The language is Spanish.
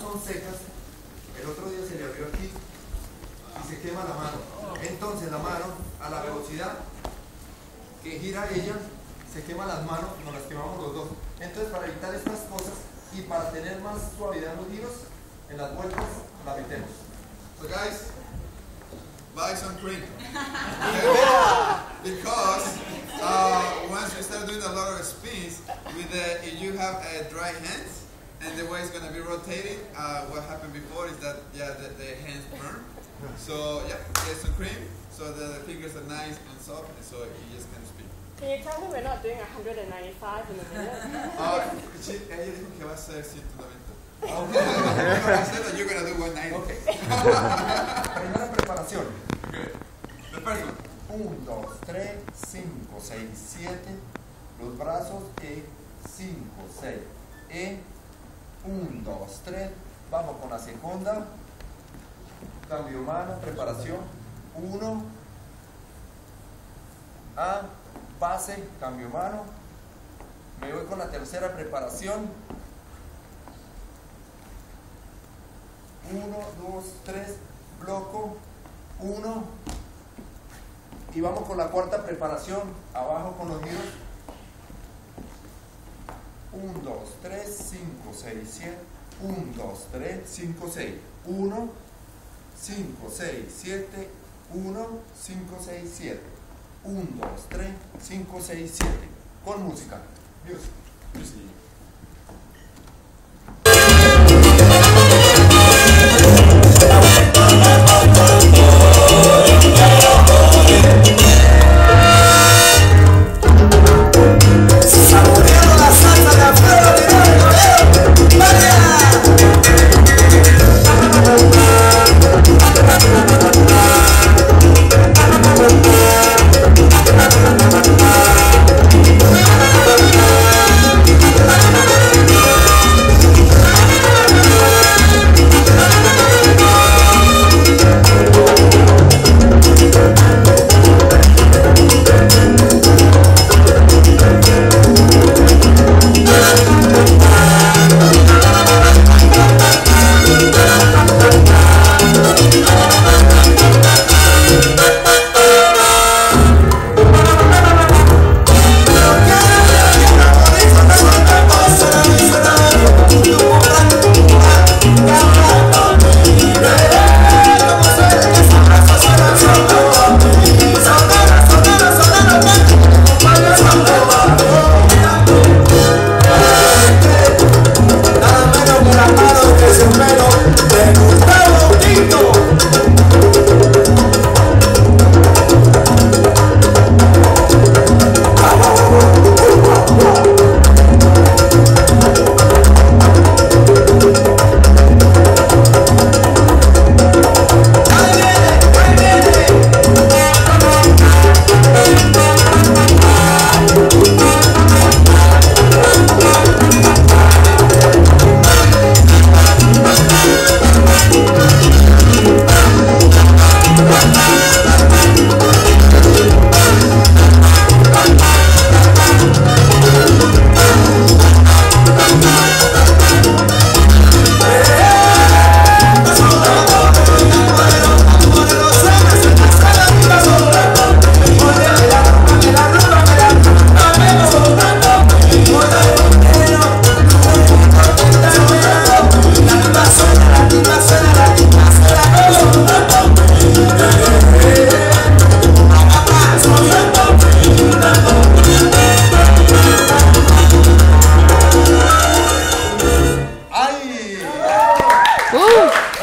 son secas, el otro día se le abrió aquí y se quema la mano. Entonces la mano, a la velocidad que gira ella, se quema las manos, nos las quemamos los dos. Entonces para evitar estas cosas y para tener más suavidad en los giros, en las vueltas la metemos. So guys, buy some cream. because uh, once you start doing a lot of spins, with the, if you have uh, dry hands and the way it's going to be rotated, uh, what happened before is that yeah, the, the hands burn. So yeah, get some cream so the fingers are nice and soft, and so you just can spin. Can you tell me we're not doing 195 in a minute? Ah, sí, ella dijo que va a ser 190. I said that you're going to do 190. Ok. Primera preparación. Okay. The first one. 1, 2, 3, 5, 6, 7. Los brazos E, 5, 6. E, 1, 2, 3. Vamos con la segunda. Cambio mano, preparación. 1. A, base, cambio mano. Me voy con la tercera preparación. 1, 2, 3. Bloco. 1. Y vamos con la cuarta preparación. Abajo con los giros. 1, 2, 3, 5, 6, 7. 1, 2, 3, 5, 6. 1, 5, 6, 7. 1, 5, 6, 7. 1, 2, 3, 5, 6, 7. Con música. Music. Music.